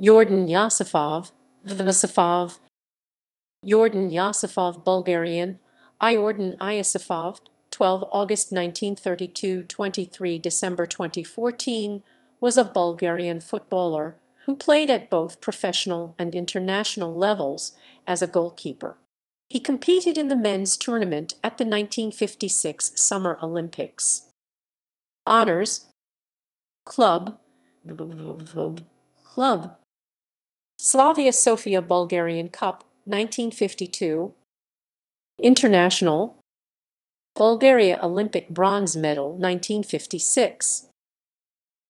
Yordan Yosifov, Vasifov, Yordan Yosifov Bulgarian, Iordan Iosifov 12 August 1932 – 23 December 2014, was a Bulgarian footballer who played at both professional and international levels as a goalkeeper. He competed in the men's tournament at the 1956 Summer Olympics. Honors Club Club Slavia Sofia Bulgarian Cup 1952 International. Bulgaria Olympic bronze medal 1956